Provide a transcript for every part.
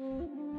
Mm-hmm.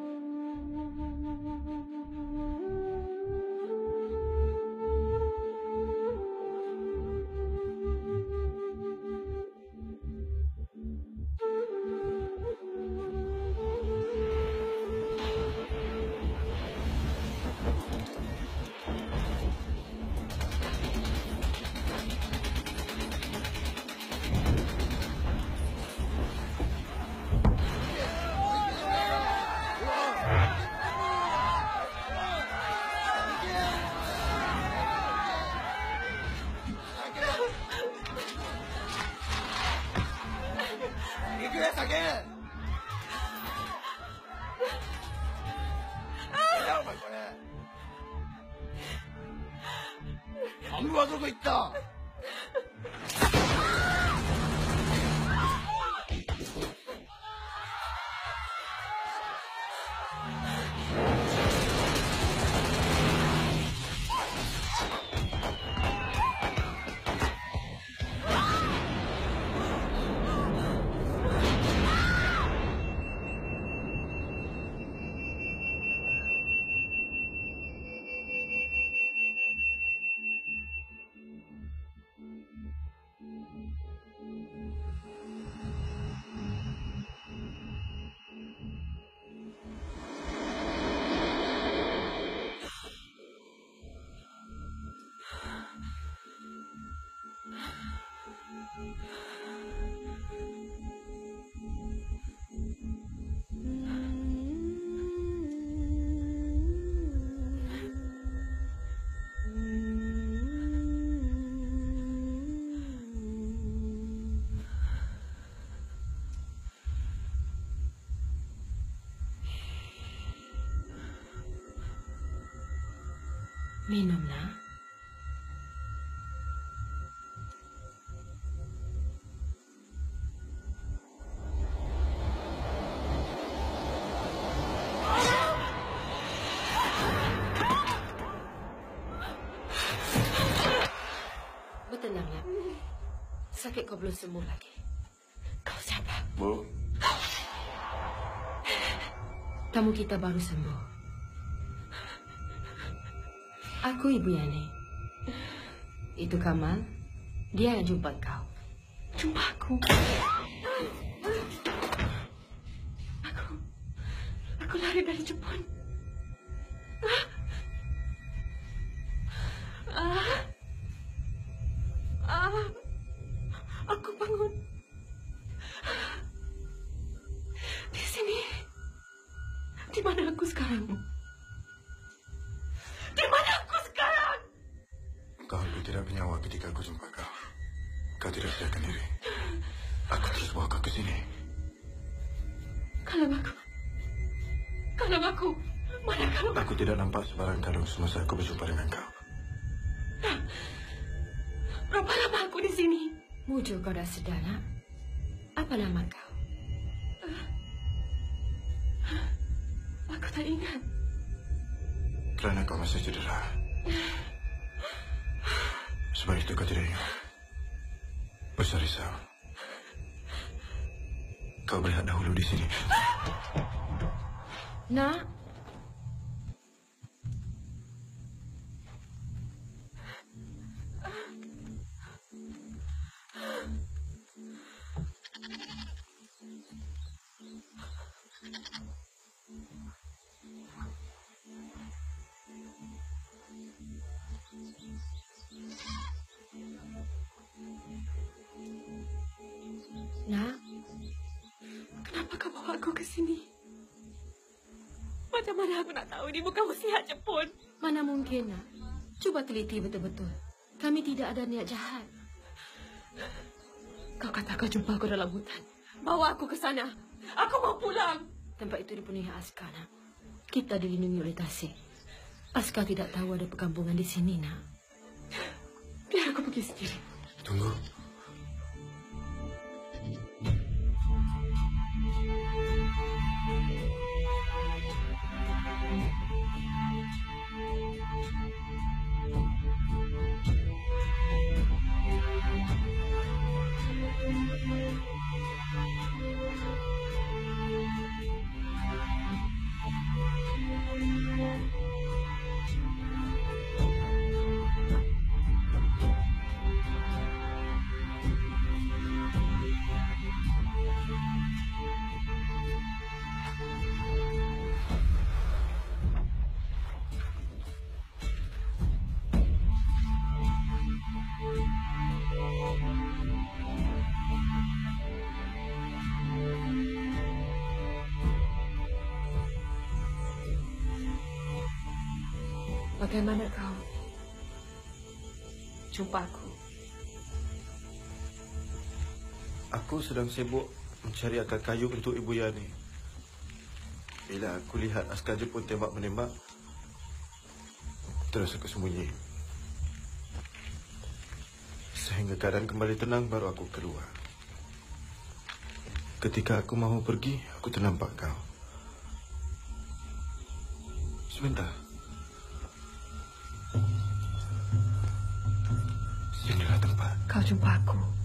Minum nak. Sakit kau belum sembuh lagi. Kau siapa? Bu Tamu kita baru sembuh. Ibu Yani. Itu Kamal. Dia yang jumpa kau. Jumpa aku. Aku. Aku lari dari Jepun. Aku bangun. Di sini. Di mana aku sekarang? Ketika aku jumpa kau. Kau tidak sadarkan diri. Aku terus bawa kau ke sini. Kalau aku. Kalau aku. Mana kalau Aku tidak nampak sebarang kalung semasa aku berjumpa dengan kau. Berapa lama aku di sini? Mujo kau dah sedar nak? Apa nama kau? Aku tak ingat. Kerana kau masih cedera. Sebab itu ingat. Besar risau. Kau berehat dahulu di sini. Nak? Bukan muslihat Jepun? Mana mungkin nak? Cuba teliti betul-betul. Kami tidak ada niat jahat. Kau kata kau jumpa aku dalam hutan. Bawa aku ke sana. Aku mau pulang. Tempat itu dipenuhi askar, nak. Kita dilindungi oleh Tasik. Askar tidak tahu ada perkampungan di sini, nak. Biar aku pergi sendiri. Tunggu. Sedang sibuk mencari akar kayu untuk Ibu Yani. Bila aku lihat askar Jepun tembak-menembak, terus aku sembunyi. Sehingga keadaan kembali tenang, baru aku keluar. Ketika aku mahu pergi, aku ternampak kau. Sebentar. Sinilah tempat. Kau jumpa aku.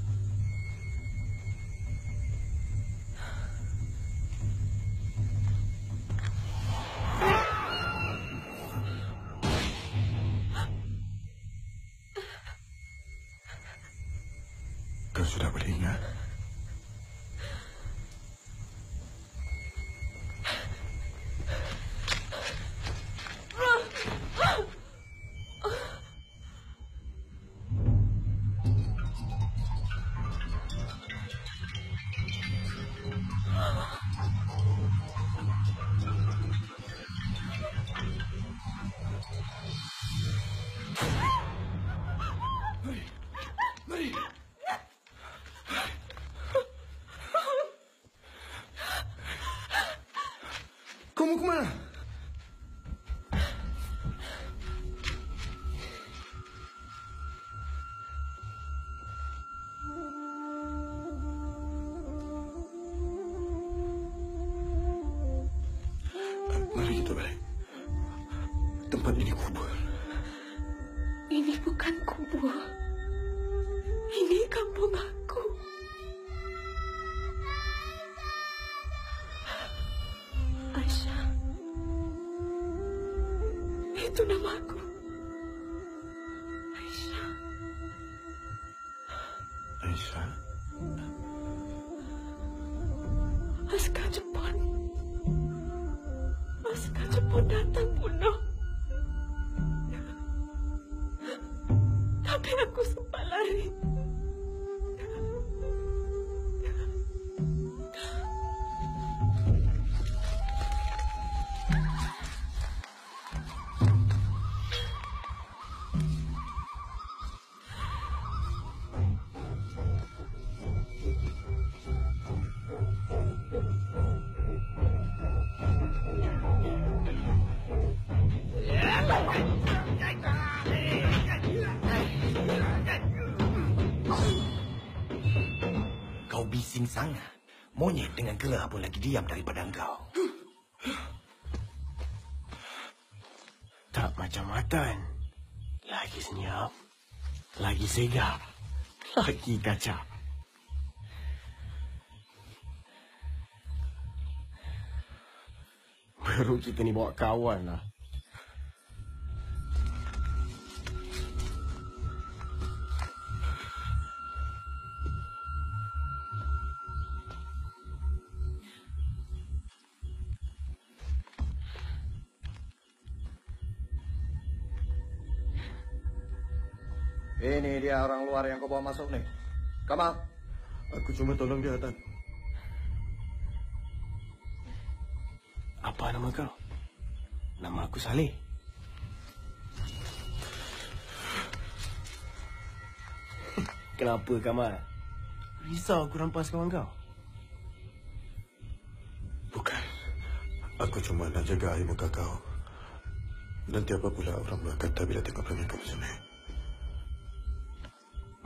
Sangat. Monyet dengan gelar pun lagi diam daripada engkau. Tak macam makan. Lagi senyap. Lagi segar. Lagi kacau. Baru kita ni bawa kawan lah. Dia orang luar yang kau bawa masuk nih. Kamal, Aku cuma tolong dia, Tan. Apa nama kau? Nama aku Saleh. Kenapa Kamal? Risau aku rampas kawan kau? Bukan. Aku cuma nak jaga air muka kau. Nanti apa pula orang luar kata bila tengok perangai kau macam ni.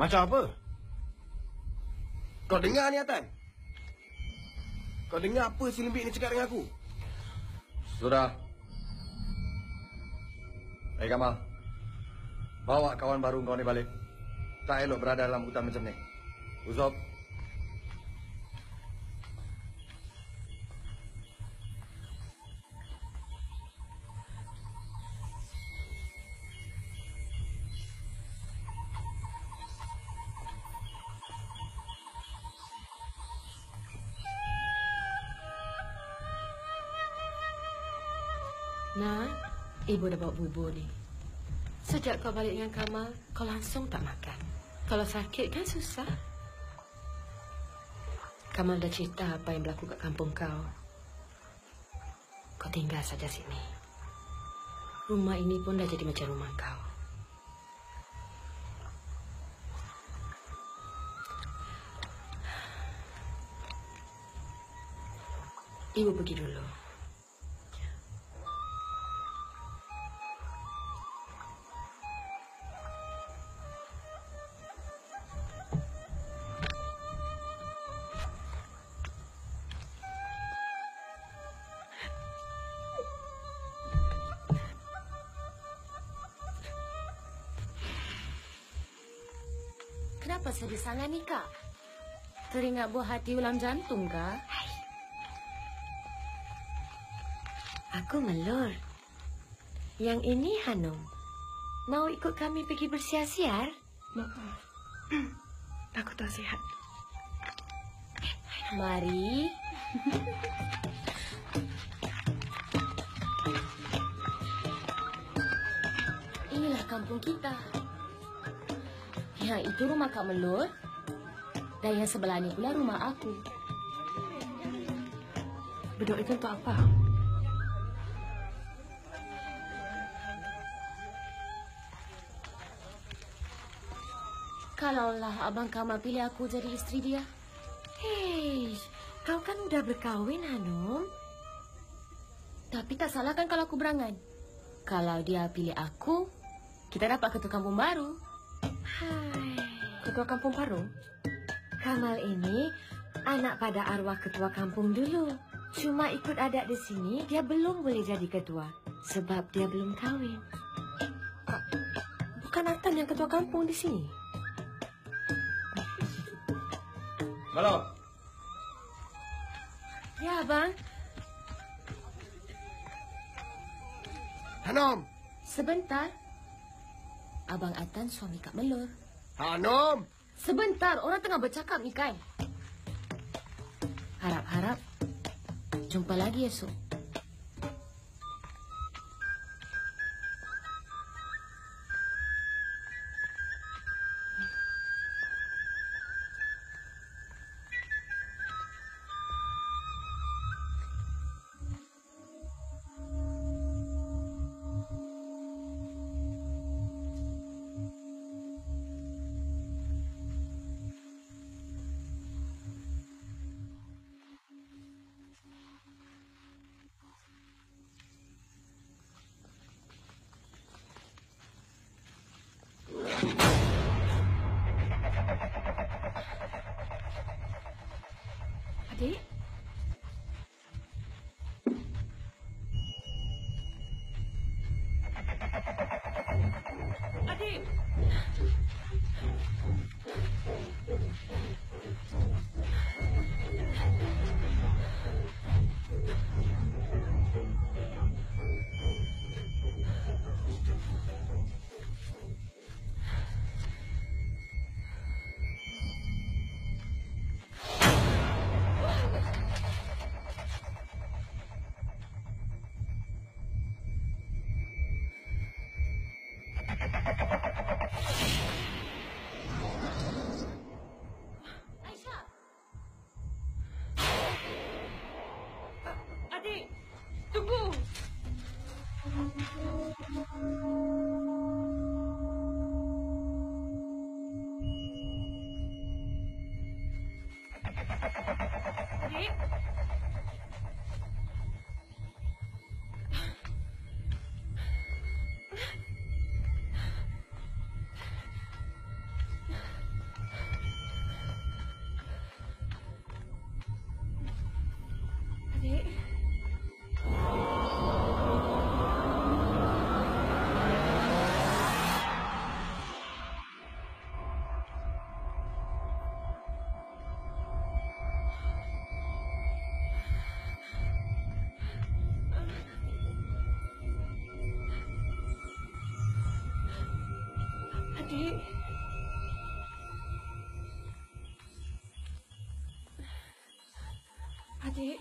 Macam apa? Kau dengar ni Atan? Kau dengar apa si lembik ni cakap dengan aku? sudah. Eh Kamal, bawa kawan baru kau ni balik. Tak elok berada dalam hutan macam ni. Uzop, ibu dah bawa bubur ni. Sejak kau balik dengan Kamal, kau langsung tak makan. Kalau sakit kan susah. Kamal dah cerita apa yang berlaku kat kampung kau. Kau tinggal saja sini. rumah ini pun dah jadi macam rumah kau. Ibu pergi dulu. Ni, Kak? Teringat buah hati ulam jantung, Kak? Aku melur. Yang ini Hanum. Mau ikut kami pergi bersiar-siar? Maaf. Aku tak sihat. Mari. Inilah kampung kita. Yang itu rumah Kak Melur. Dan yang sebelah ni pula rumah aku. Bedok itu untuk apa? Kalaulah Abang Kamal pilih aku jadi isteri dia. Hei, kau kan udah berkahwin, Hanum. Tapi tak salah kan kalau aku berangan. Kalau dia pilih aku, kita dapat ketua kampung baru. Hai, Ketua kampung baru? Kamal ini anak pada arwah ketua kampung dulu. Cuma ikut adat di sini, dia belum boleh jadi ketua. Sebab dia belum kahwin. Bukan Atan yang ketua kampung di sini. Malam. Ya, Abang. Hanum! Sebentar. Abang Atan suami Kak Melur. Hanum! Sebentar, orang tengah bercakap ni kan. Harap-harap jumpa lagi esok. Adik. Adik.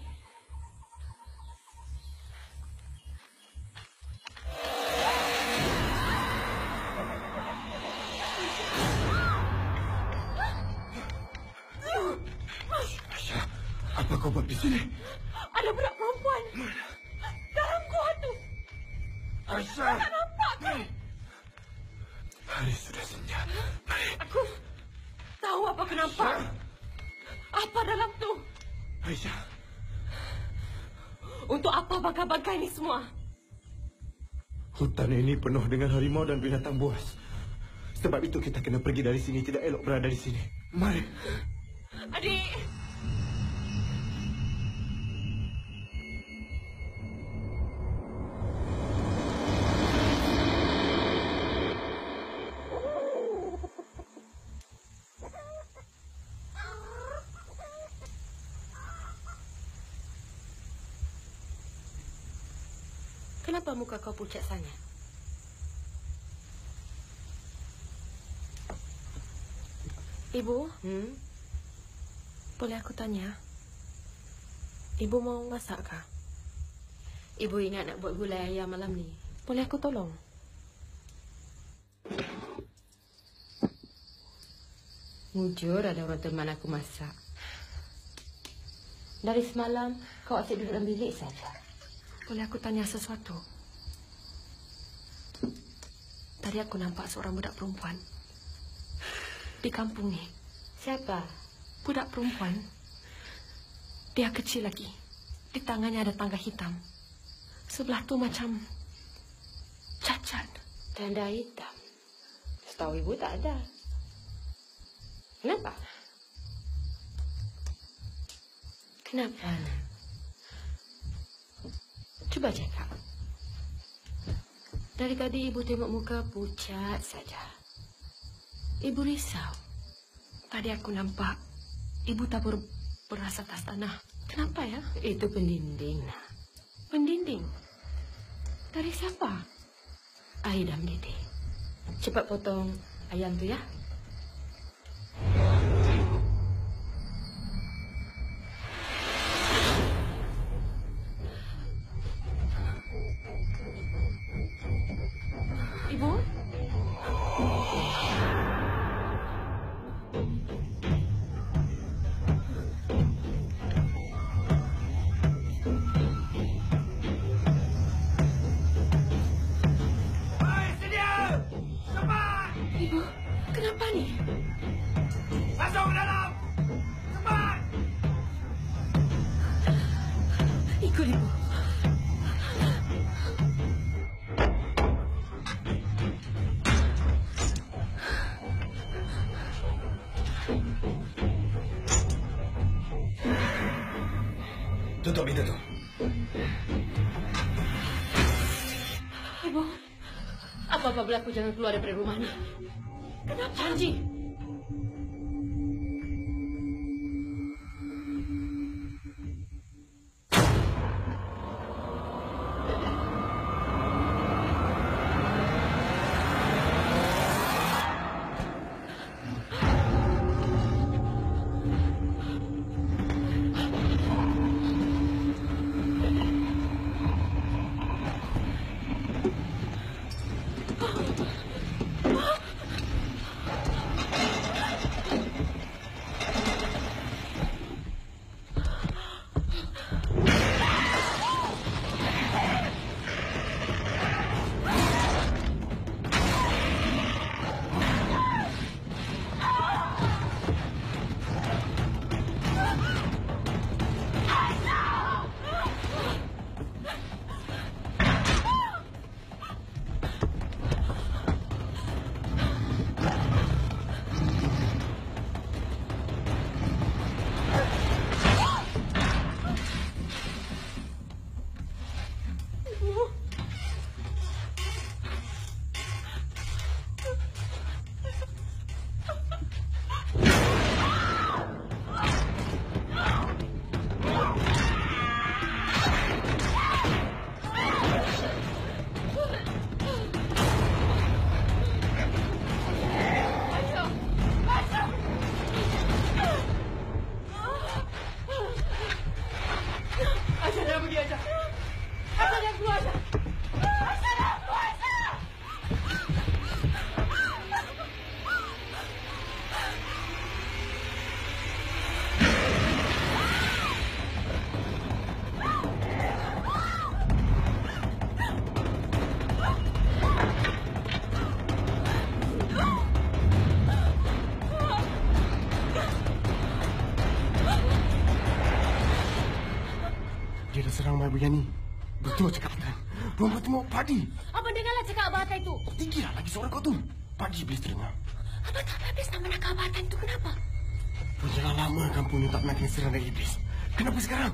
Apa kau buat di sini? Ada budak perempuan. Dalam gua tu. Aisyah! Semua? hutan ini penuh dengan harimau dan binatang buas. Sebab itu kita kena pergi dari sini. Tidak elok berada di sini. Mari. Pucat sangat? Ibu, Hmm? boleh aku tanya? Ibu mau masak kah? Ibu ingat nak buat gulai ayam malam ni. Boleh aku tolong? Mujur ada orang teman aku masak. Dari semalam kau asyik duduk dalam bilik saja. Boleh aku tanya sesuatu? Tadi aku nampak seorang budak perempuan di kampung ni. Siapa? Budak perempuan. Dia kecil lagi. Di tangannya ada tangga hitam. Sebelah tu macam cacat. Tanda hitam. Setahu ibu tak ada. Kenapa? Kenapa? Cuba cakap. Dari tadi ibu tengok muka pucat saja. Ibu risau. Tadi aku nampak ibu tabur beras atas tanah. Kenapa ya? Itu pendinding, nak. Pendinding? Dari siapa? Aida mendidih. Cepat potong ayam tu ya. Apa-apa berlaku jangan keluar daripada rumah Tan. Perempuan tu mau padi. Abang dengarlah cakap Abang Atan tu. Tinggilah lagi suara kau tu. Padi boleh terdengar. Abang tak habis nama nak Abang Atan tu. Kenapa? Perjalanan lama kampung ni tak pernah kena serang dari iblis. Kenapa sekarang?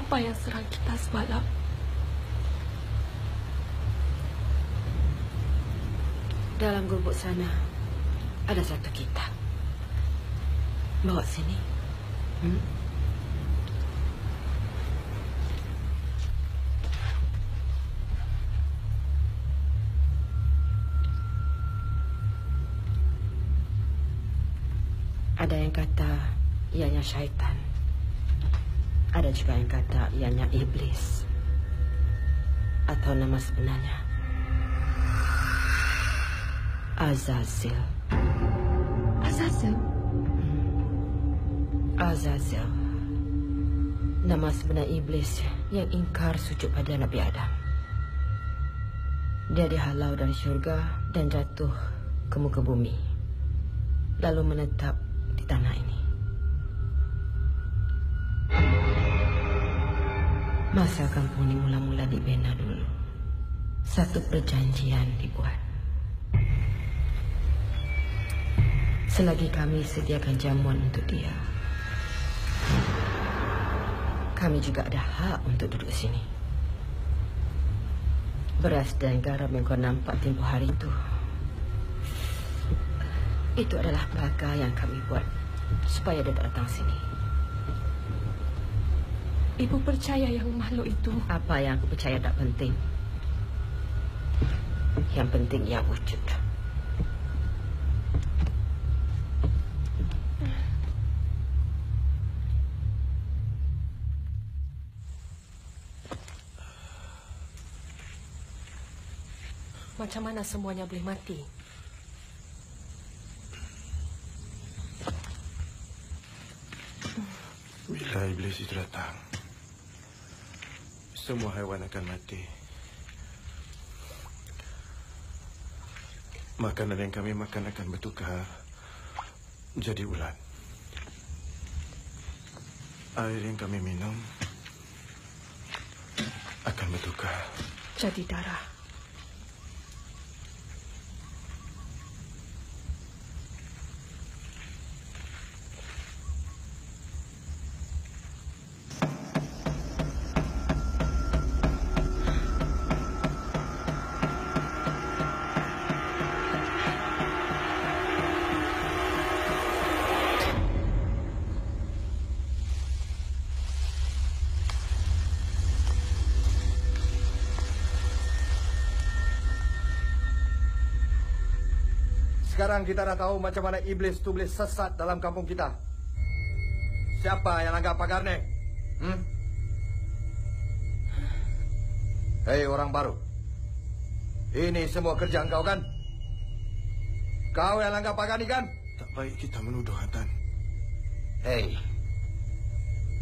Apa yang serang kita semalam? Dalam gubuk sana ada satu kitab. Bawa sini. Hmm? Ada yang kata ianya syaitan. Ada juga yang kata ianya iblis. Atau nama sebenarnya Azazel. Azazel? Azazel. Nama sebenar iblis yang ingkar sujud pada Nabi Adam. Dia dihalau dari syurga dan jatuh ke muka bumi. Lalu menetap Masa kampung ini mula-mula dibina dulu. Satu perjanjian dibuat. Selagi kami sediakan jamuan untuk dia. Kami juga ada hak untuk duduk sini. Beras dan garam yang kau nampak tempoh hari itu. Itu adalah baga yang kami buat supaya dia tak datang sini. Ibu percaya yang makhluk itu Apa yang aku percaya tak penting. Yang penting ia wujud. macam mana semuanya boleh mati? Bila iblis itu datang, semua haiwan akan mati. Makanan yang kami makan akan bertukar menjadi ulat. Air yang kami minum akan bertukar Jadi darah. Sekarang kita dah tahu macam mana iblis tu boleh sesat dalam kampung kita. Siapa yang anggap pagar ni? Hmm? Hei orang baru. Ini semua kerja kau kan? Kau yang langgar pagar ni kan? Tak baik kita menuduh Hatan. Hei.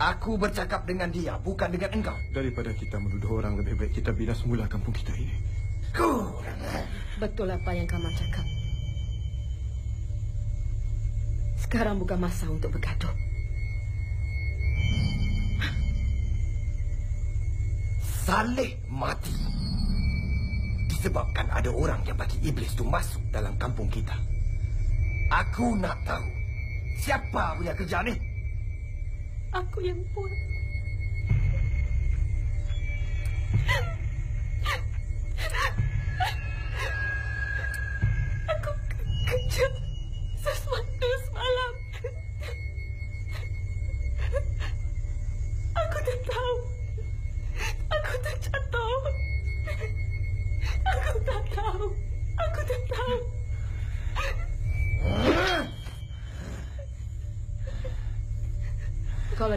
Aku bercakap dengan dia, bukan dengan engkau. Daripada kita menuduh orang lebih baik kita bina semula kampung kita ini. Kurang. Betul apa yang Kamal cakap. Sekarang bukan masa untuk bergaduh. Saleh mati. Disebabkan ada orang yang bagi iblis tu masuk dalam kampung kita. Aku nak tahu siapa punya kerja ni. Aku yang buat.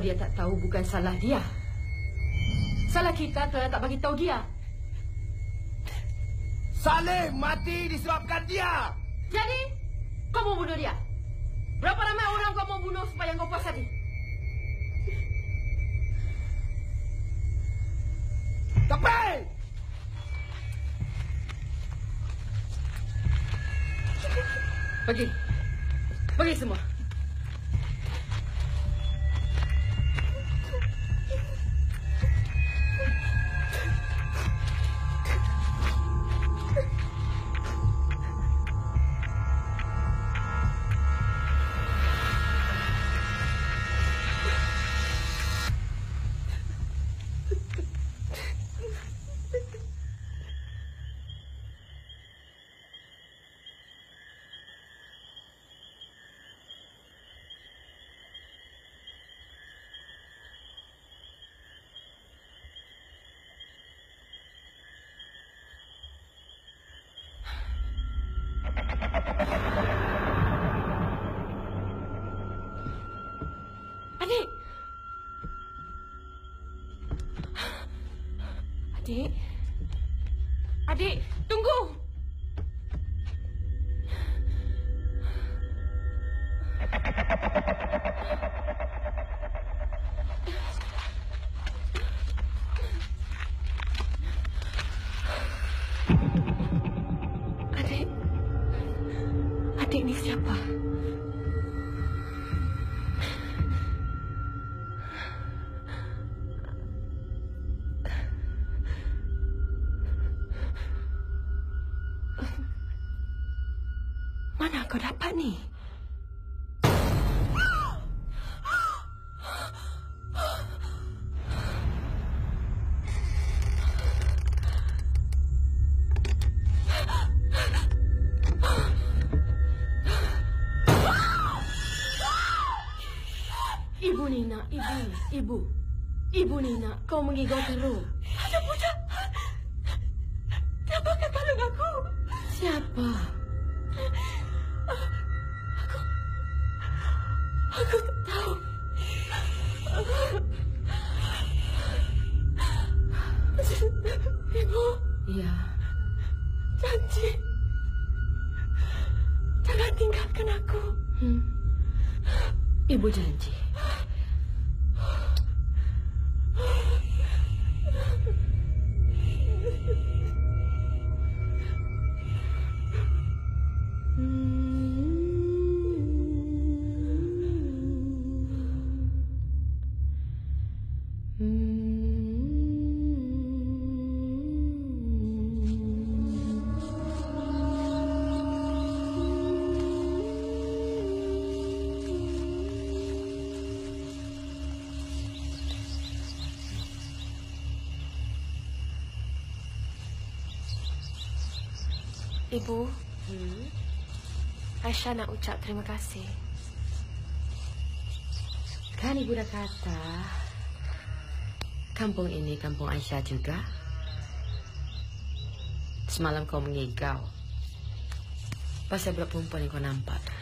Dia tak tahu bukan salah dia. Salah kita kerana tak bagi tahu dia. Saleh mati disebabkan dia. Jadi, kau mau bunuh dia? Berapa ramai orang kau mau bunuh supaya kau puas hati? Tapi Pergi. Pergi semua. Kau dapat ni? Ibu Nina, ibu, ibu. Ibu Nina, kau mengigau teruk. Ibu, hmm? Aisyah nak ucap terima kasih. Kan ibu dah kata kampung ini kampung Aisyah juga. Semalam kau mengigau. Pasal budak perempuan yang kau nampak tu.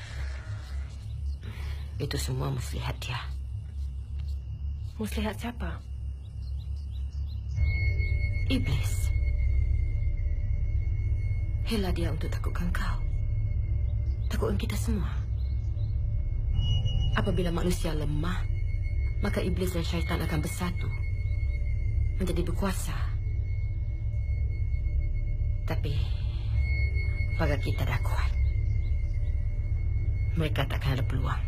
Itu semua muslihat dia. Muslihat siapa? Iblis. Hela dia untuk takutkan kau. Takutkan kita semua. Apabila manusia lemah, maka iblis dan syaitan akan bersatu. Menjadi berkuasa. Tapi, bagi kita dah kuat. Mereka takkan ada peluang.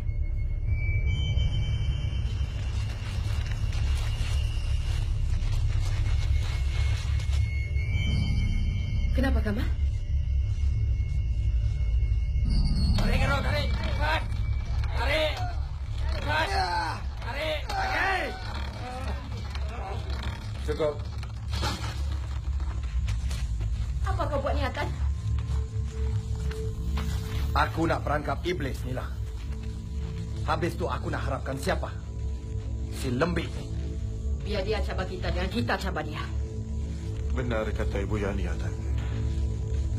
Kenapa, Kamal? Cukup. Apa kau buat ni, Atan? Aku nak perangkap iblis ni lah. Habis tu aku nak harapkan siapa? Si lembik ni. Biar dia cabar kita dan kita cabar dia. Benar kata Ibu Yani, Atan.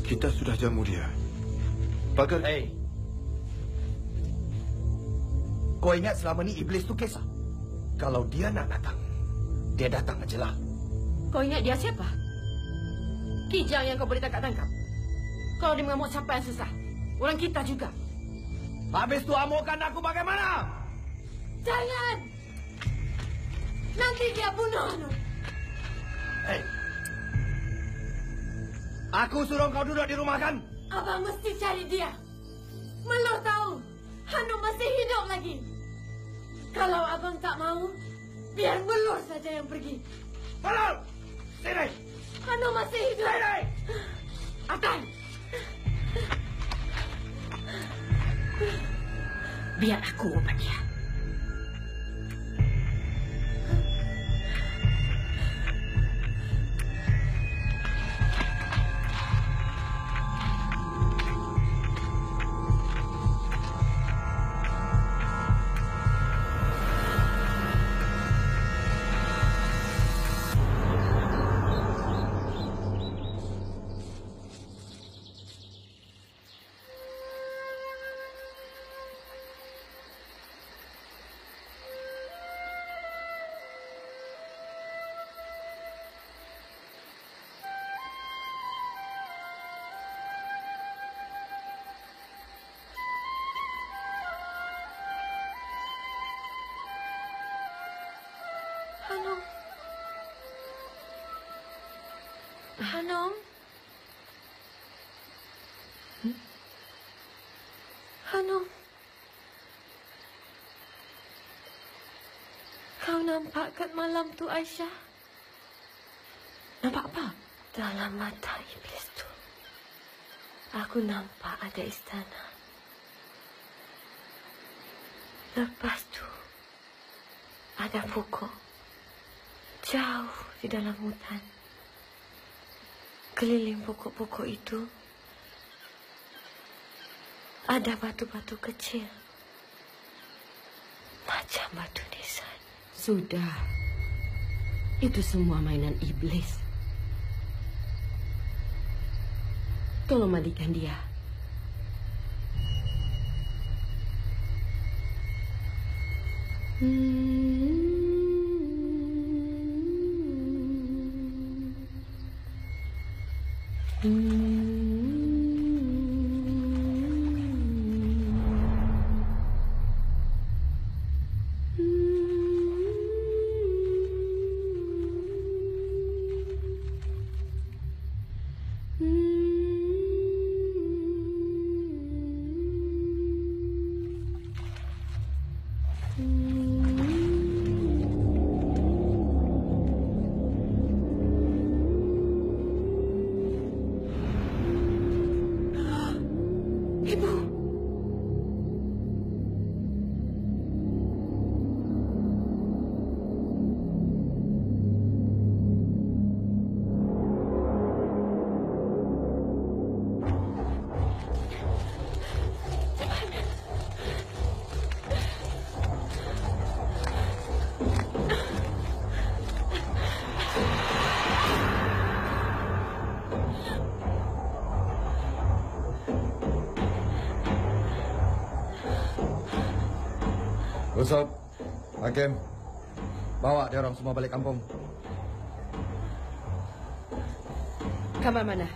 Kita sudah jamu dia. Pagar... Hei. Kau ingat selama ni iblis tu kisah? Kalau dia nak datang, dia datang aja lah. Kau ingat dia siapa? Kijang yang kau boleh tangkap-tangkap. Kalau dia mengamuk siapa yang susah? Orang kita juga. Habis tu amukkan aku bagaimana? Jangan! Nanti dia bunuh. Hei. Aku suruh kau duduk di rumah kan? Abang mesti cari dia. Melur tahu. Hanu masih hidup lagi. Kalau abang tak mau, biar Melur saja yang pergi. Malal! Sini! Hanu masih hidup. Sini! Atan! Biar aku ubat dia. Nampak kat malam tu, Aisyah? Nampak apa? Dalam mata iblis tu. Aku nampak ada istana. Lepas tu, ada pokok. Jauh di dalam hutan. Keliling pokok-pokok itu, ada batu-batu kecil. Macam batu nisan. Sudah. Itu semua mainan iblis. Tolong mandikan dia. Hmm. Hakim, bawa dia orang semua balik kampung. Kamar mana?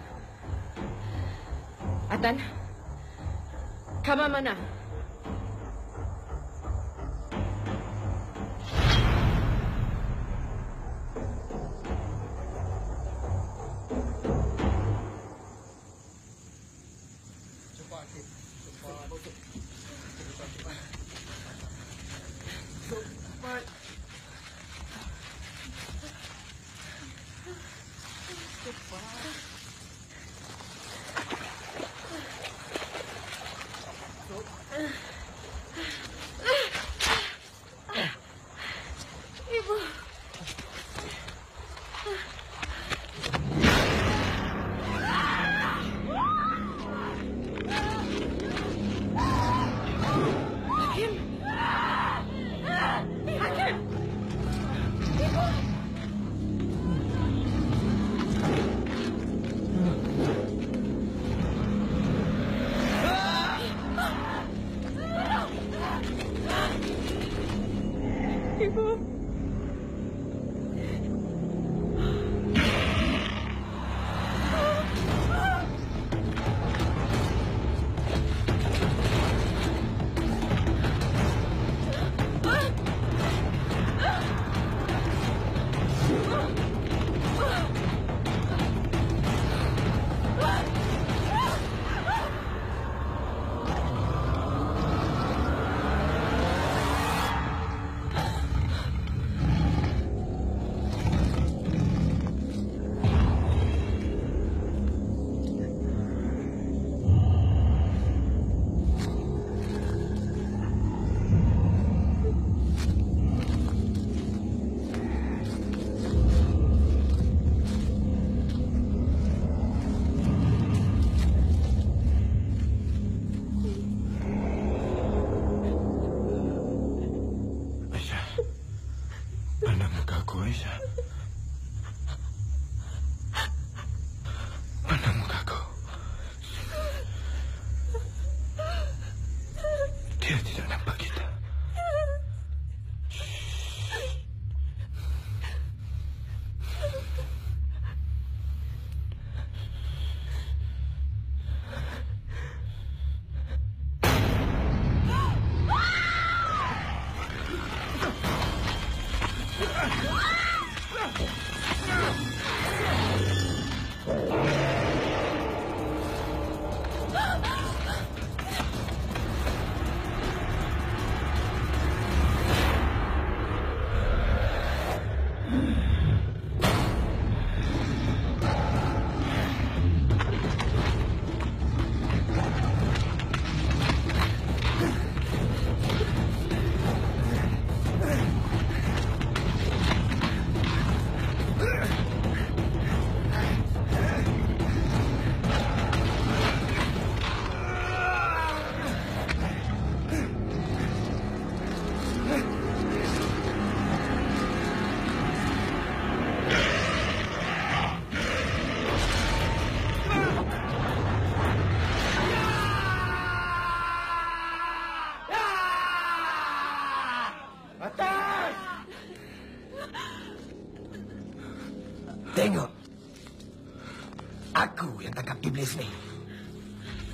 Iblis ni.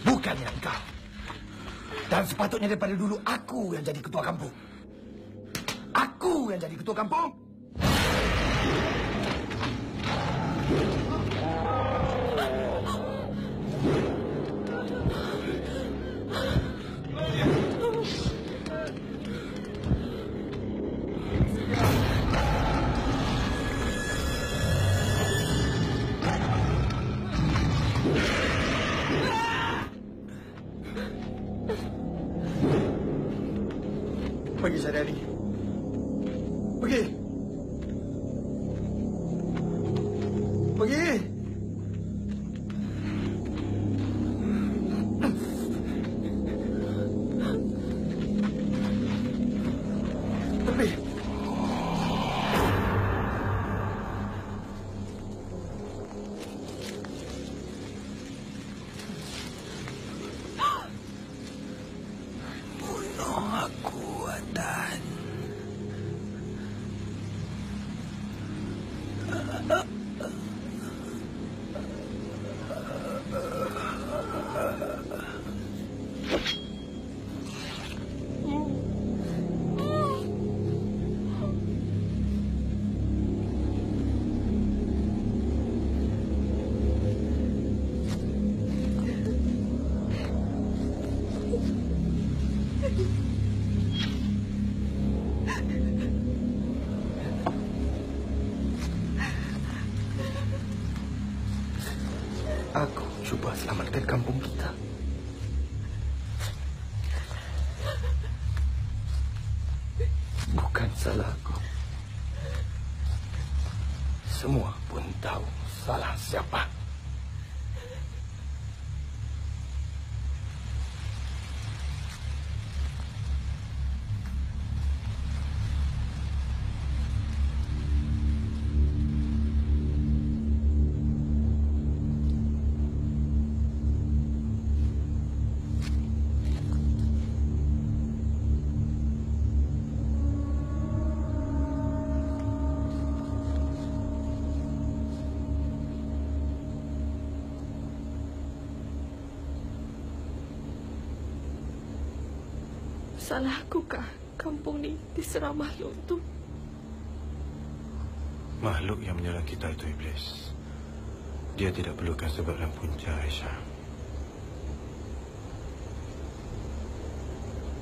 Bukannya engkau. Dan sepatutnya daripada dulu aku yang jadi ketua kampung. Aku yang jadi ketua kampung. Cuba selamatkan Salahkukah kampung ni diserang makhluk tu? Makhluk yang menyerang kita itu iblis. Dia tidak perlukan sebab dan punca, Aisyah.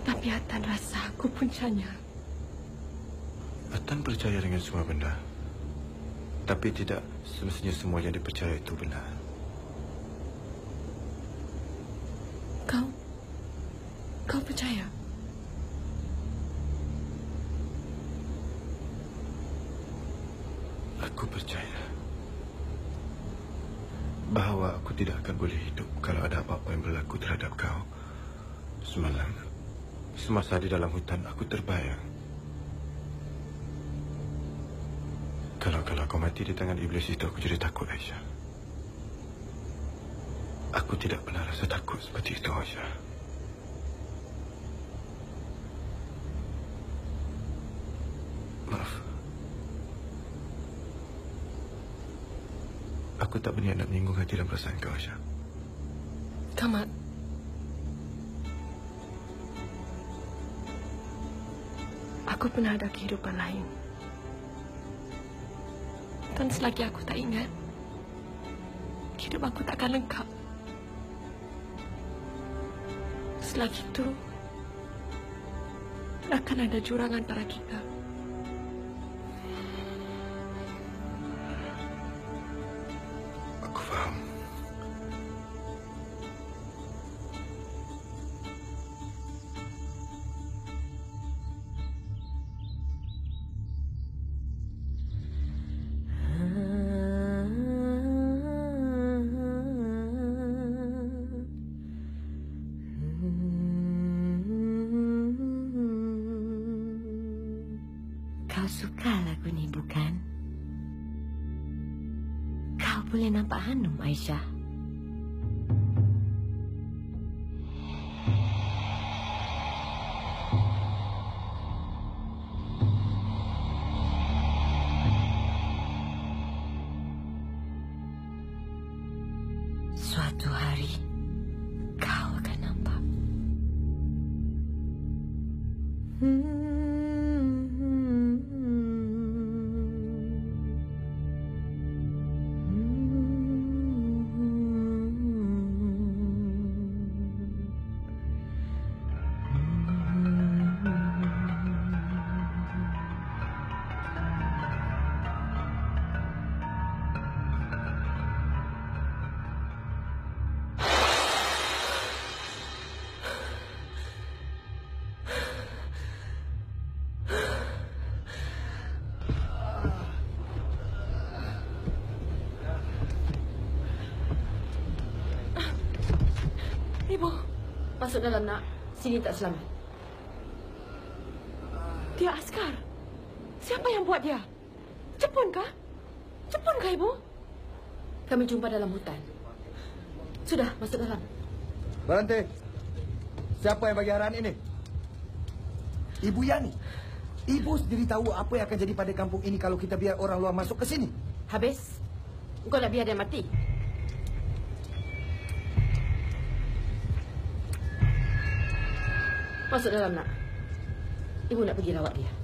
Tapi Atan rasa aku puncanya. Atan percaya dengan semua benda. Tapi tidak semestinya semua yang dipercaya itu benar. Kau... Kau percaya? Aku percaya bahawa aku tidak akan boleh hidup kalau ada apa-apa yang berlaku terhadap kau. Semalam, semasa di dalam hutan, aku terbayang. Kalau-kalau kau mati di tangan iblis itu, aku jadi takut, Aisyah. Aku tidak pernah rasa takut seperti itu, Aisyah. Maaf. Aku tak berniat nak menyinggung hati dan perasaan kau, Aisyah. Kamal. Aku pernah ada kehidupan lain. Dan selagi aku tak ingat, hidup aku takkan lengkap. Selagi itu, akan ada jurang antara kita. Masuk dalam nak. Sini tak selamat. dia askar. Siapa yang buat dia? Jepun kah? Jepun kah, Ibu? Kami jumpa dalam hutan. Sudah, masuk dalam. Berhenti. Siapa yang bagi arahan ini? Ibu Yani. Ibu sendiri tahu apa yang akan jadi pada kampung ini kalau kita biar orang luar masuk ke sini. Habis? Kau nak biar dia mati? Masuk dalam nak. Ibu nak pergi rawat dia.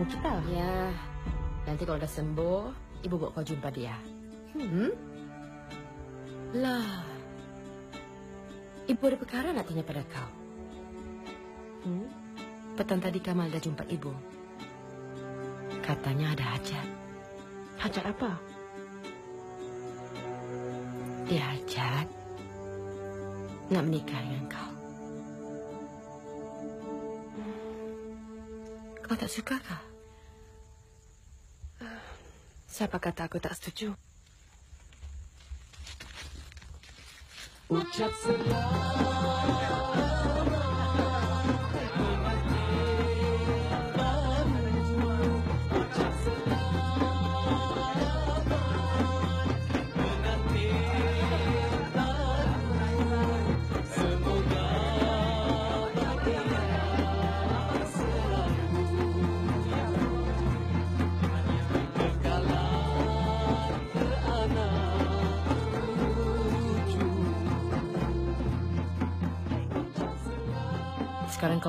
Tetamu kita? Ya. Nanti kalau dah sembuh, ibu bawa kau jumpa dia. Hmm? Lah. Ibu ada perkara nak tanya pada kau. Hmm? Petang tadi Kamal dah jumpa ibu. Katanya ada hajat. Hajat apa? Dia hajat nak menikah dengan kau. Kau tak suka kah? Siapa kata aku tak setuju? Sekarang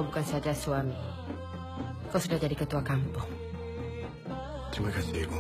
kau bukan saja suami. Kau sudah jadi ketua kampung. Terima kasih, Ibu.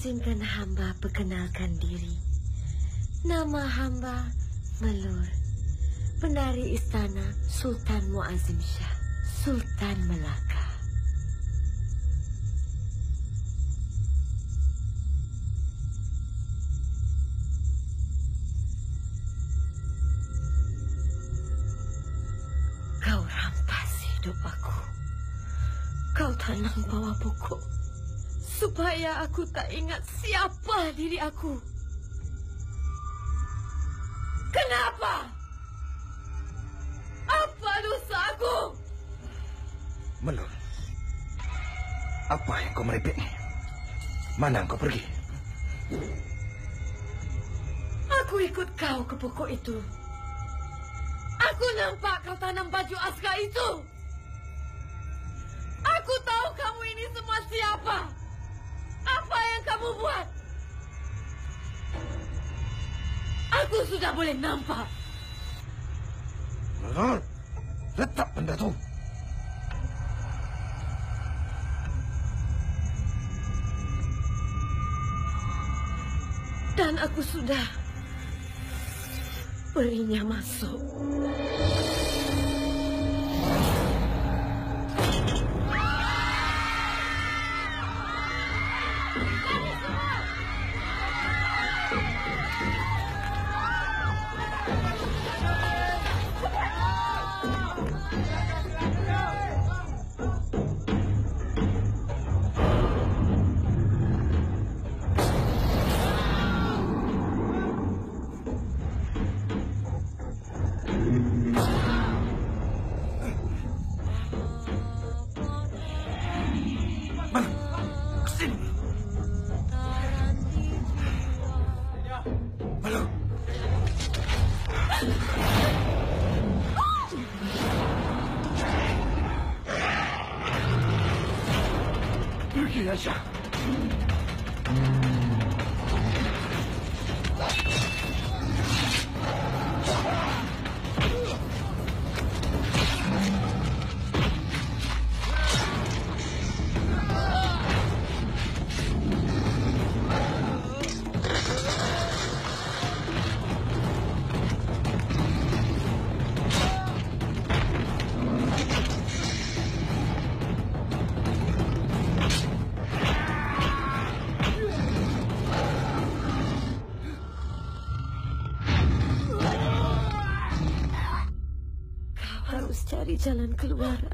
Izinkan hamba perkenalkan diri. Nama hamba Melur. Penari istana Sultan Muazzim Shah. Sultan Melaka. Aku tak ingat siapa diri aku. Kenapa? Apa dosa aku? Melur. Apa yang kau merepek ni? Mana kau pergi? Aku ikut kau ke pokok itu. Aku nampak kau tanam baju askar itu. Aku tahu kamu ini semua siapa. Yang kamu buat? Aku sudah boleh nampak. Melur. Letak benda tu. Dan aku sudah berinya masuk.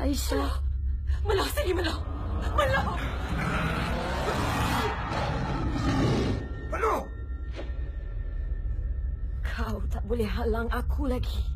Aisyah. Melah sini, Melah. Melah. Melur. Kau tak boleh halang aku lagi.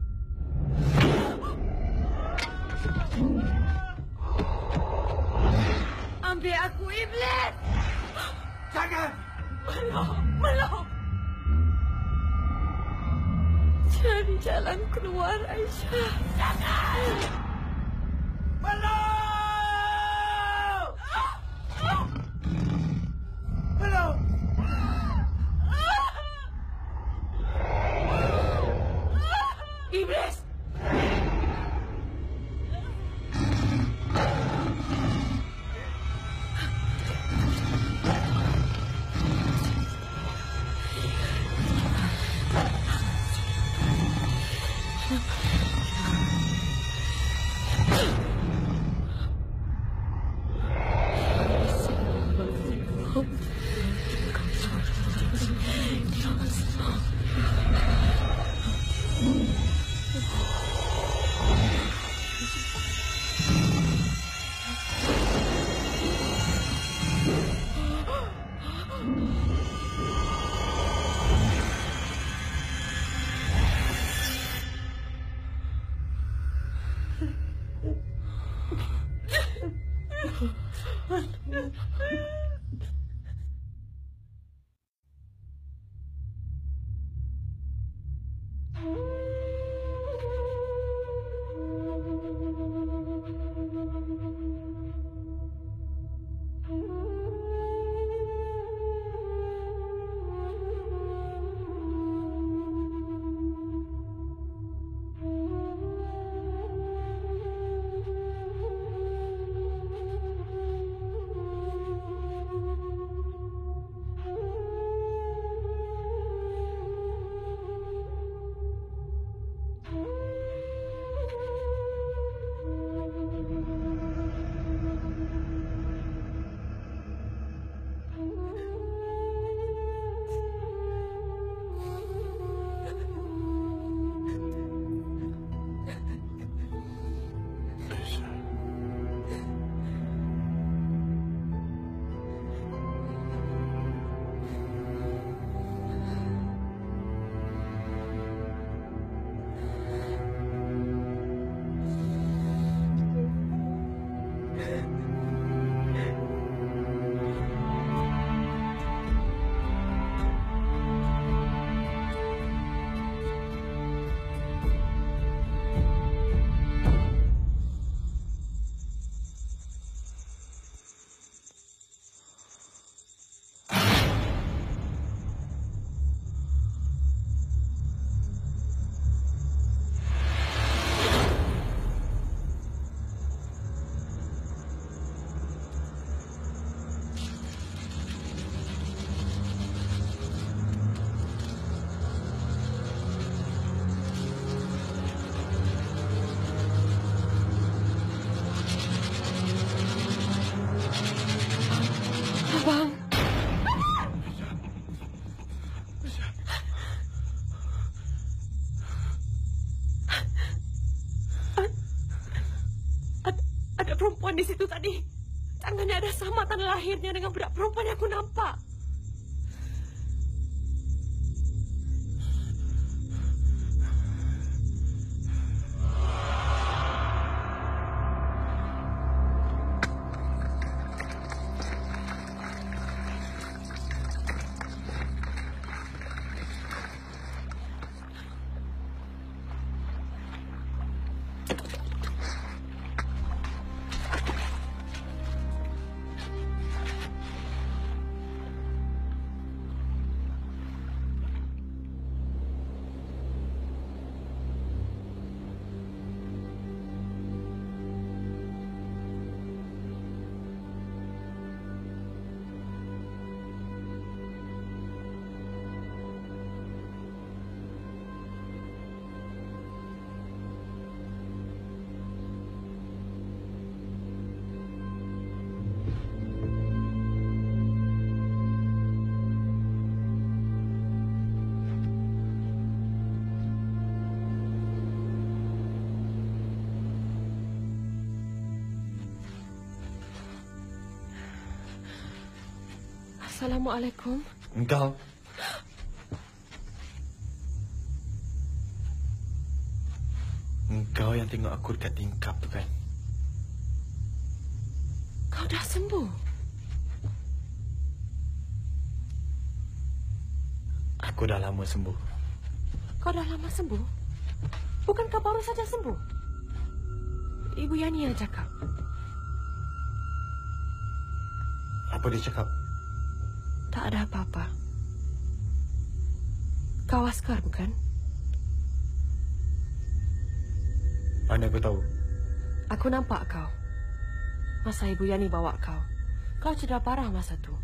Perempuan di situ tadi. Tangannya ada sama lahirnya dengan budak perempuan yang aku nampak. Assalamualaikum. Engkau? Engkau yang tengok aku dekat tingkap tu kan? Kau dah sembuh. Aku dah lama sembuh. Kau dah lama sembuh? Bukankah baru saja sembuh? Ibu Yani yang cakap. Apa dia cakap? Tak ada apa-apa. Kau askar bukan? Mana aku tahu? Aku nampak kau. Masa Ibu Yani bawa kau. Kau cedera parah masa tu.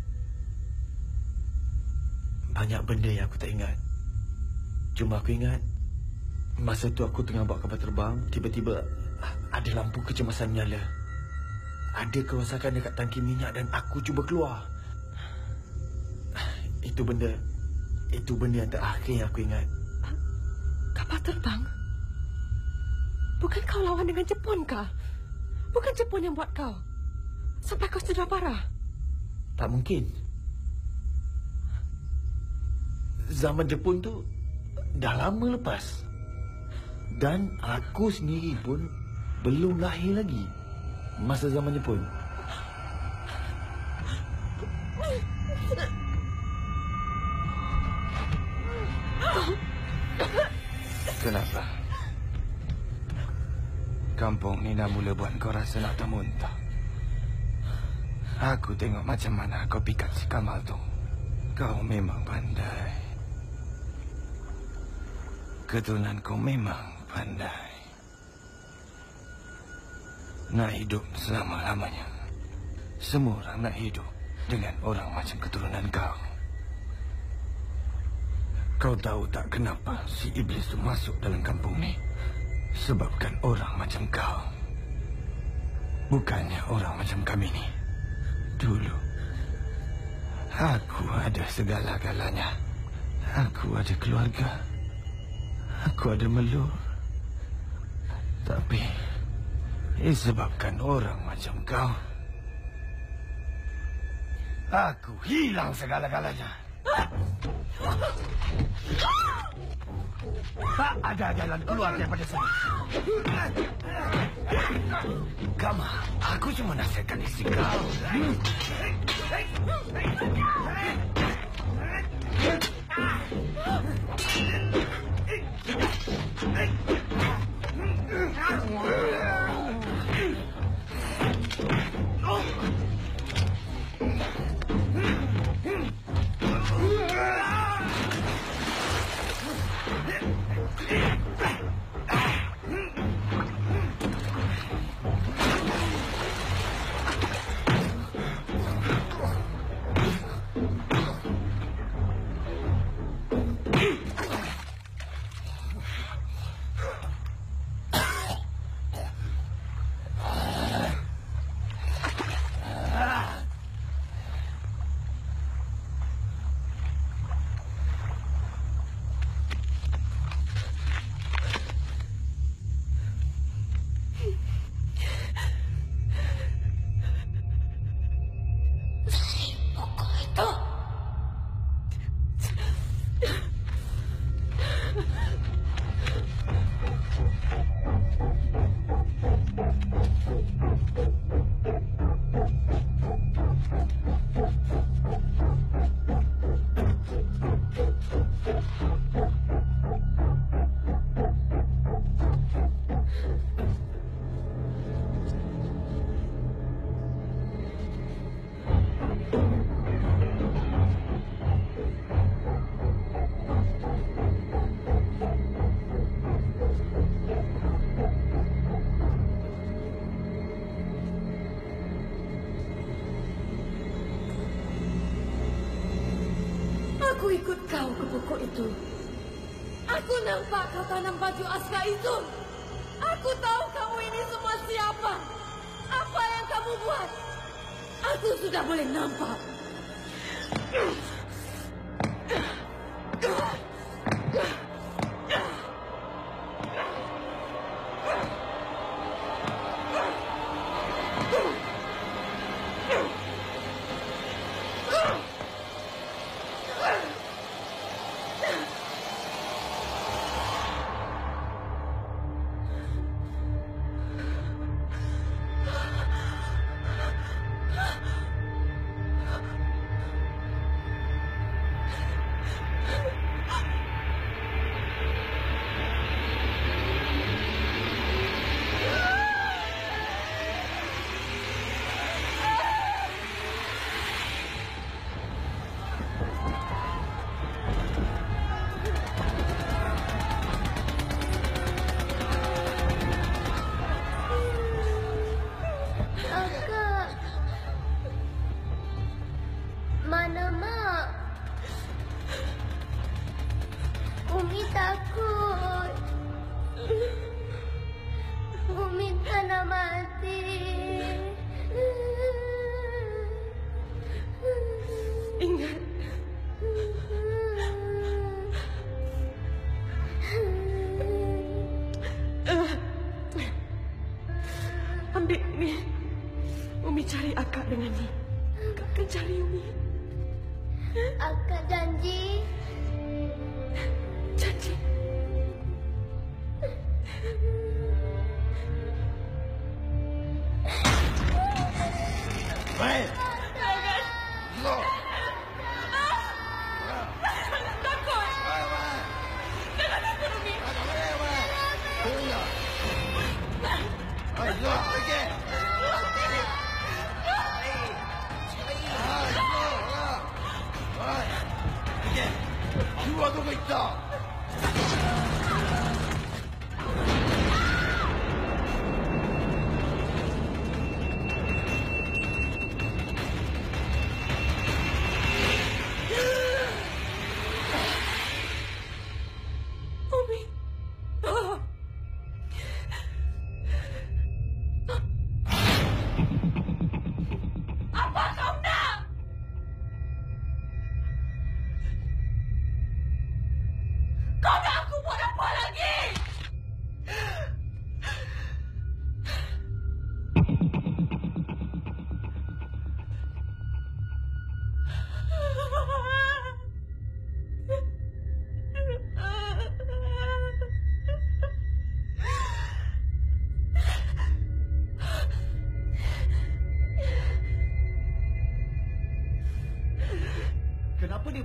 Banyak benda yang aku tak ingat. Cuma aku ingat masa tu aku tengah bawa kapal terbang, tiba-tiba ada lampu kecemasan menyala. Ada kerosakan dekat tangki minyak dan aku cuba keluar. Itu benda itu benda yang terakhir yang aku ingat. Kapal terbang? Bukan kau lawan dengan Jepun kah? Bukan Jepun yang buat kau. Sampai kau cedera parah. Tak mungkin. Zaman Jepun tu dah lama lepas. Dan aku sendiri pun belum lahir lagi masa zaman Jepun. Kenapa? Kampung ni dah mula buat kau rasa nak termuntah. Aku tengok macam mana kau pikat si Kamal tu. Kau memang pandai. Keturunan kau memang pandai. Nak hidup selama-lamanya. Semua orang nak hidup dengan orang macam keturunan kau. Kau tahu tak kenapa si iblis tu masuk dalam kampung ni? Sebabkan orang macam kau. Bukannya orang macam kami ni. Dulu, aku ada segala-galanya. Aku ada keluarga. Aku ada melur. Tapi, disebabkan orang macam kau, aku hilang segala-galanya. Tak ada jalan keluar daripada sini. Kama, aku cuma nasihatkan isi kau. Oh! Baju askar itu. Aku tahu kamu ini semua siapa. Apa yang kamu buat. Aku sudah boleh nampak.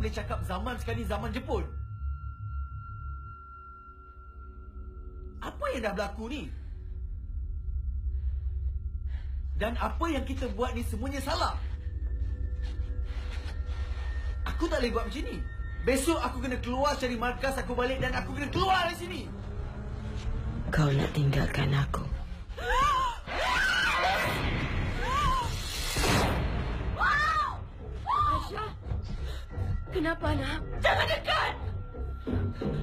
Boleh cakap zaman sekali zaman Jepun? Apa yang dah berlaku ni? Dan apa yang kita buat ni semuanya salah. Aku tak boleh buat macam ni. Besok aku kena keluar cari markas aku balik dan aku kena keluar dari sini. Kau nak tinggalkan aku. Kenapa nak? Jangan dekat!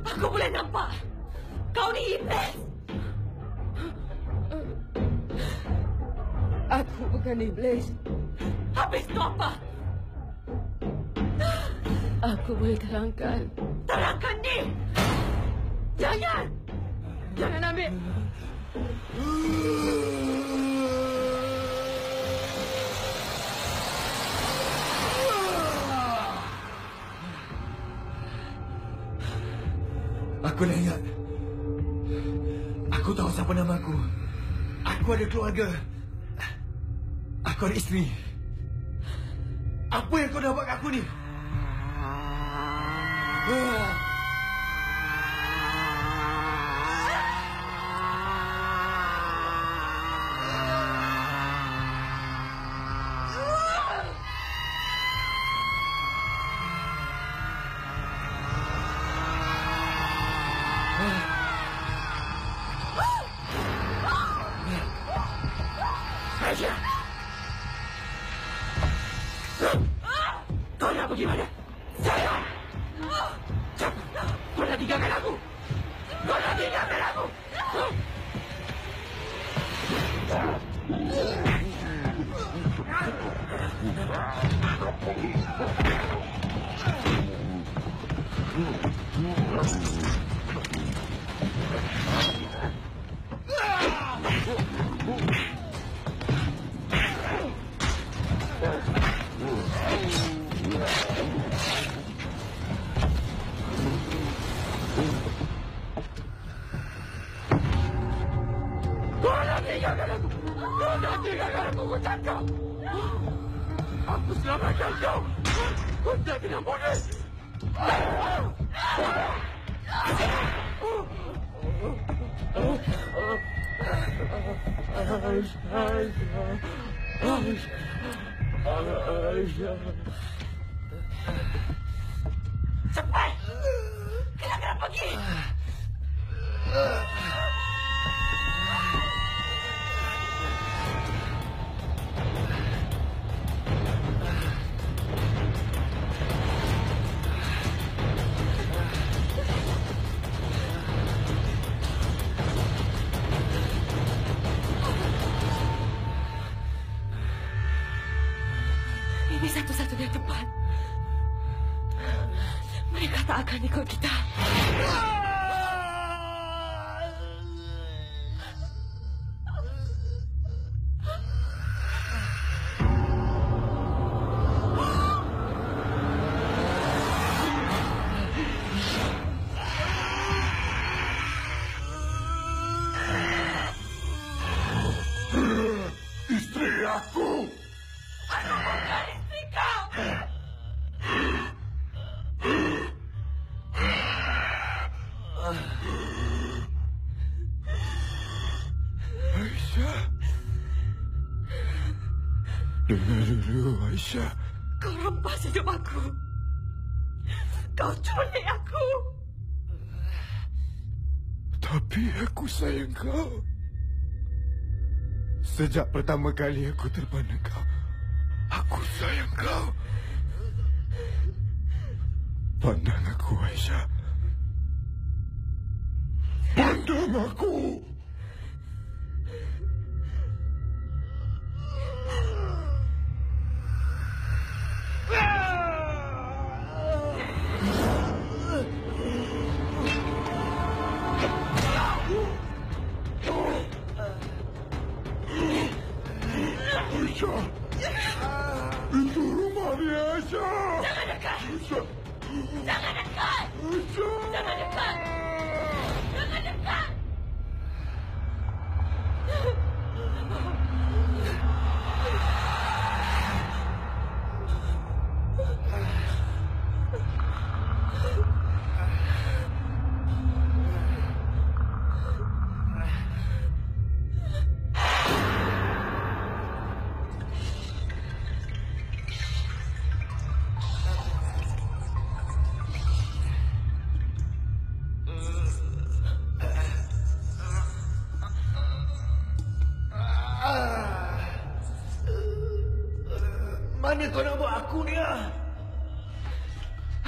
Aku boleh nampak. Kau ni iblis. Aku bukan iblis. Habis tu apa? Aku boleh terangkan. Terangkan ni! Jangan! Jangan ambil. Aku dah ingat. Aku tahu siapa nama aku. Aku ada keluarga. Aku ada isteri. Apa yang kau dah buat kat aku ni? Kau Oh, my God. Ini Aisyah. Kau rampas hidup aku. Kau culik aku. Tapi aku sayang kau. Sejak pertama kali aku terpandang kau, aku sayang kau. Pandang aku, Aisyah. Pandang aku. Mana kau nak buat aku ni ah?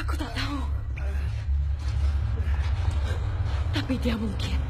Aku tak tahu. Tapi dia mungkin.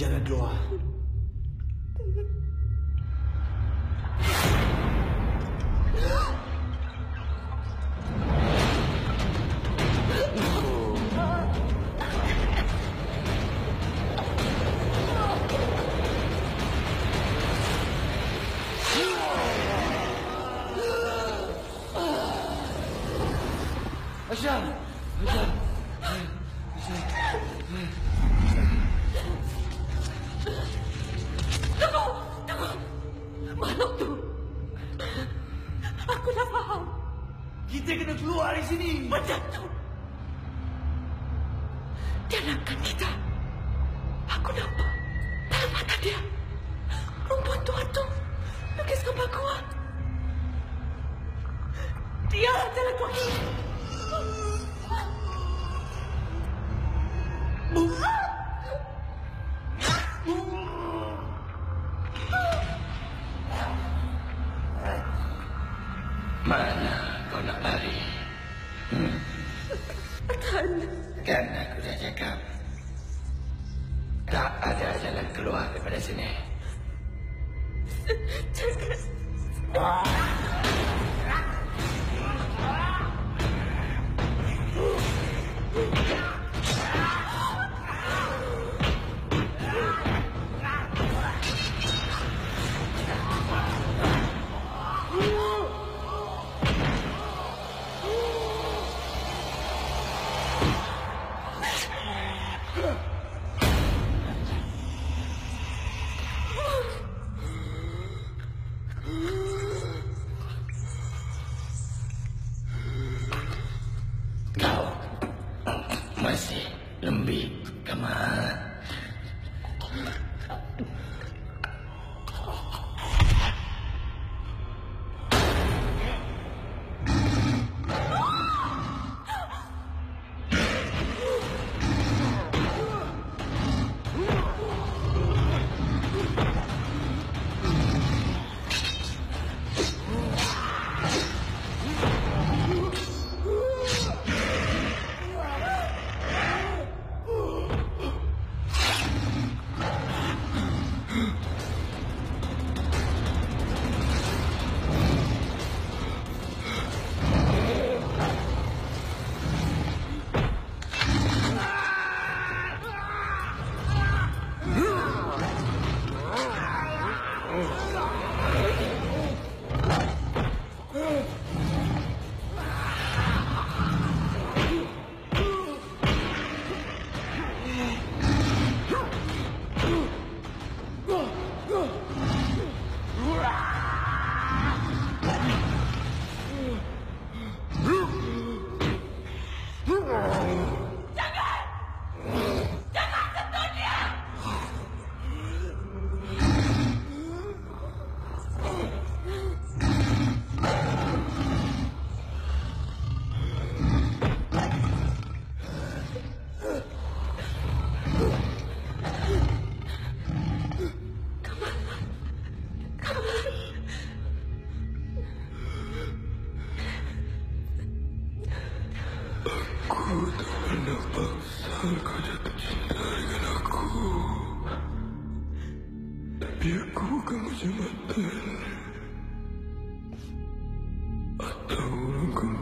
Jaradoa.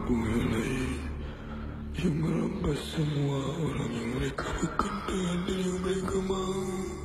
hubunganlah Yang merampas semua orang yang mereka berkenan dan yang mereka mahu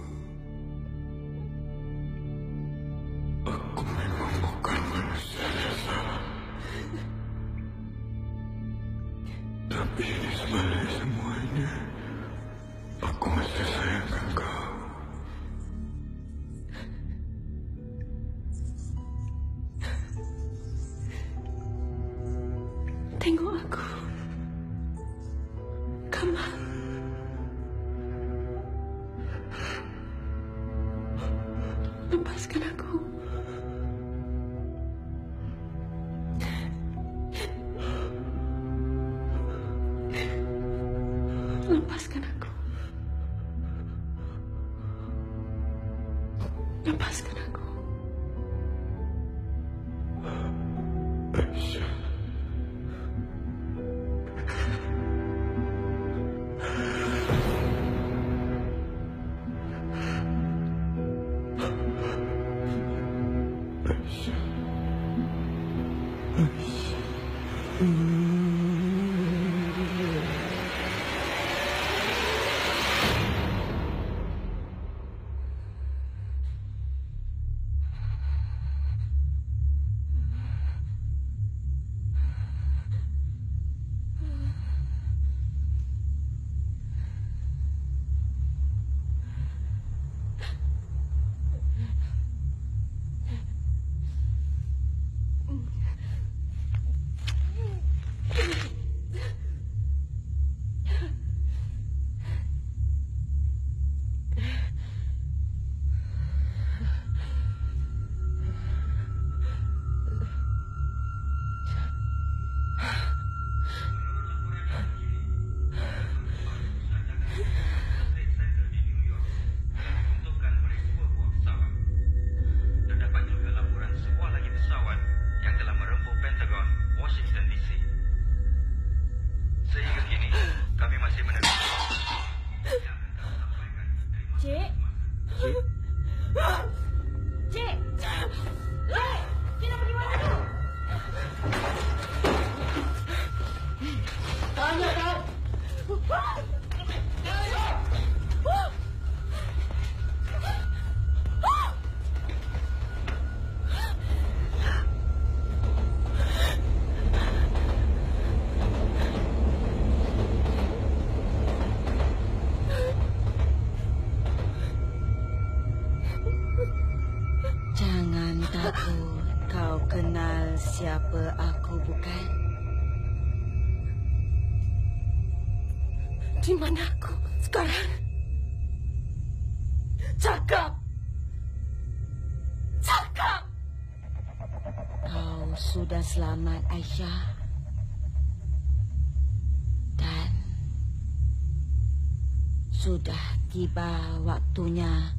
siapa aku bukan? Di mana aku sekarang? Cakap. Cakap. Kau sudah selamat, Aisyah. Sudah tiba waktunya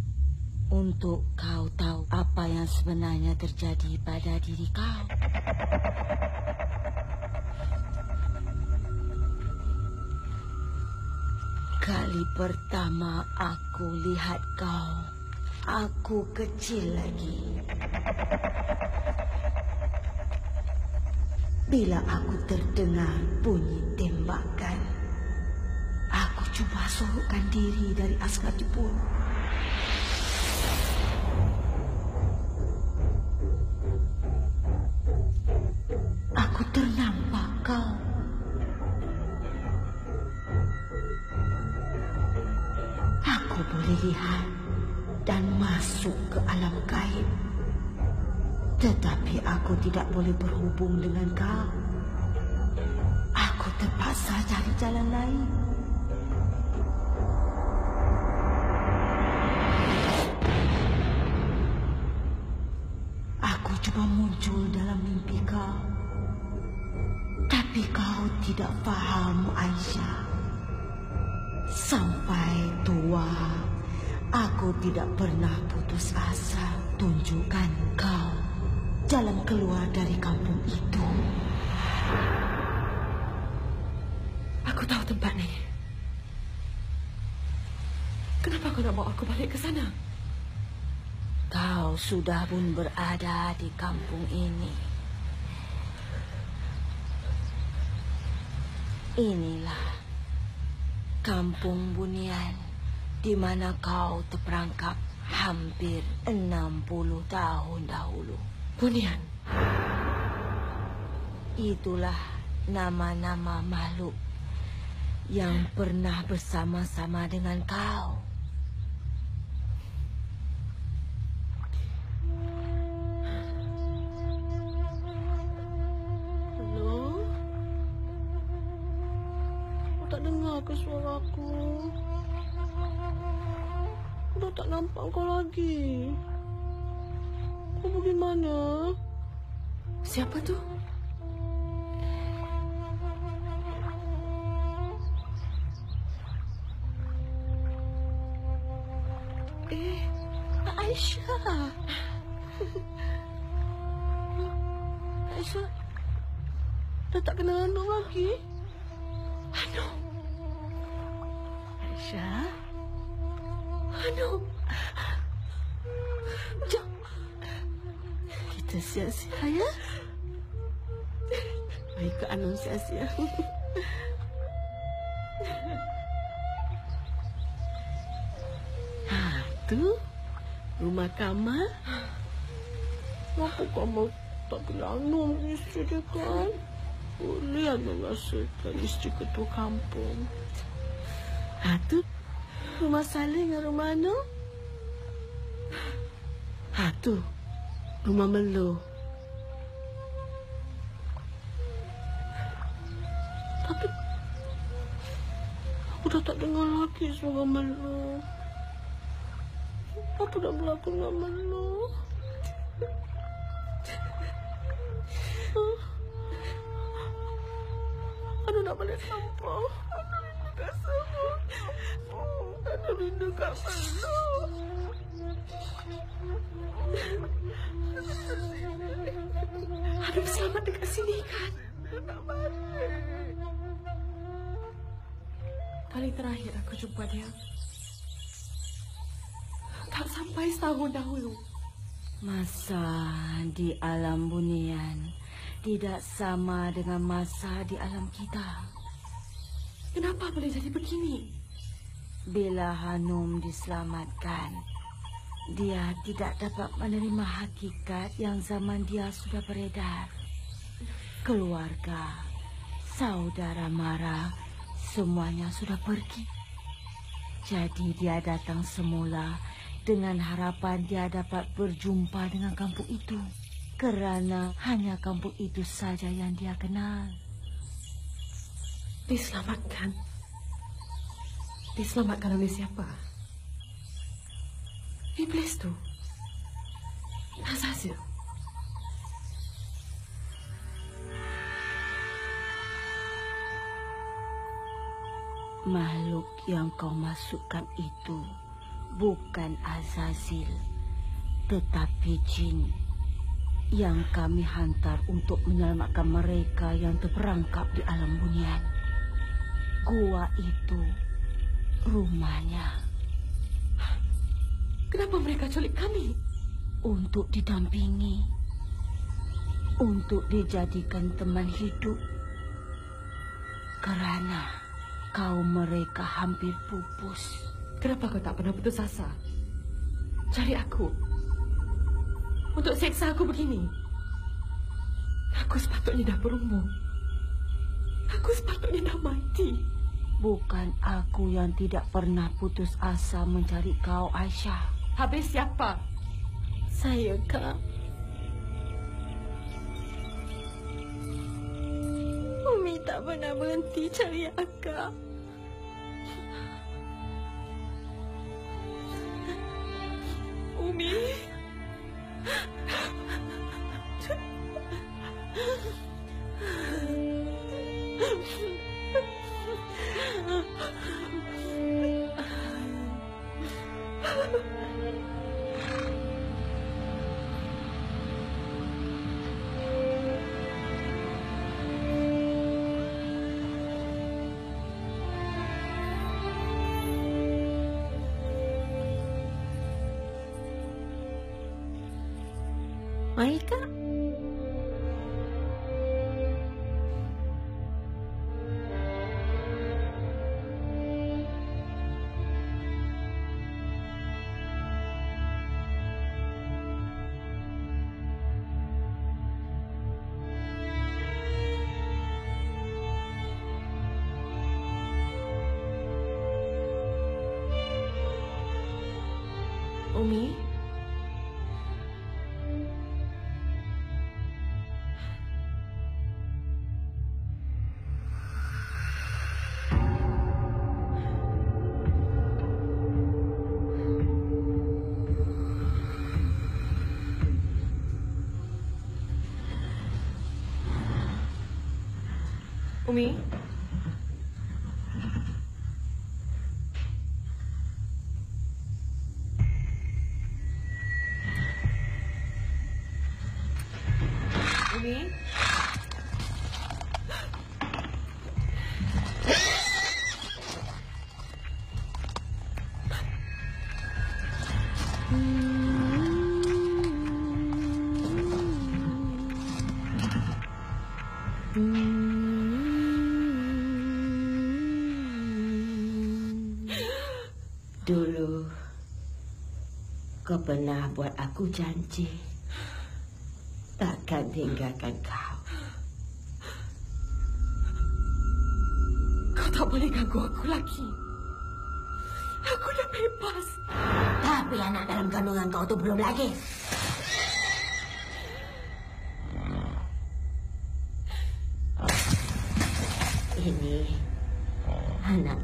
untuk kau tahu apa yang sebenarnya terjadi pada diri kau. Kali pertama aku lihat kau, aku kecil lagi. Bila aku terdengar bunyi tembakan, aku cuba sorokkan diri dari askar Jepun. Boleh berhubung dengan kau. Aku terpaksa cari jalan lain. Aku cuba muncul dalam mimpi kau. Tapi kau tidak faham, Aisyah. Sampai tua, aku tidak pernah putus asa tunjukkan kau jalan keluar dari kampung itu. Aku tahu tempat ni. Kenapa kau nak bawa aku balik ke sana? Kau sudah pun berada di kampung ini. Inilah kampung Bunian di mana kau terperangkap hampir 60 tahun dahulu. Bunian. Itulah nama-nama makhluk yang pernah bersama-sama dengan kau. Hello? Kau tak dengar ke suara aku? Aku dah tak nampak kau lagi. Kau pergi mana? Siapa tu? Eh, Aisyah. Aisyah. Dah tak kenal Anu lagi? Anu. Aisyah. Kita siap-siap ya. Mari ke Anu siap-siap. Ha, tu rumah Kamal. Kenapa Kamal tak kenal Anu isteri dia kan? Boleh Anu rasakan isteri ketua kampung. Ha, tu rumah Saleh dengan rumah Anu. Ha, tu rumah Melo. Tapi aku dah tak dengar lagi suara Melo. Apa dah berlaku dengan Melo? Ah. Aduh nak balik kampung. Aduh rindu kat semua. Aduh rindu kat Melo. Aduh selamat dekat sini kan? Tak. Kali terakhir aku jumpa dia. sampai setahun dahulu. Masa di alam bunian tidak sama dengan masa di alam kita. Kenapa boleh jadi begini? Bila Hanum diselamatkan, dia tidak dapat menerima hakikat yang zaman dia sudah beredar. Keluarga, saudara Mara, semuanya sudah pergi. Jadi dia datang semula dengan harapan dia dapat berjumpa dengan kampung itu kerana hanya kampung itu saja yang dia kenal. Diselamatkan. Diselamatkan oleh siapa? Iblis tu. Azazil. Makhluk yang kau masukkan itu bukan Azazil, tetapi jin yang kami hantar untuk menyelamatkan mereka yang terperangkap di alam bunian. Gua itu rumahnya. Kenapa mereka culik kami? Untuk didampingi. Untuk dijadikan teman hidup. Kerana kaum mereka hampir pupus. Kenapa kau tak pernah putus asa? Cari aku untuk seksa aku begini. Aku sepatutnya dah berumur. Aku sepatutnya dah mati. Bukan aku yang tidak pernah putus asa mencari kau, Aisyah. Habis siapa? Saya, Kak. Umi tak pernah berhenti cari akak. Umi. Mari, Umi? Dulu Kau pernah buat aku janji Takkan tinggalkan kau. Kau tak boleh ganggu aku lagi. Aku dah bebas. Tapi anak dalam kandungan kau tu belum lagi. Ini Anak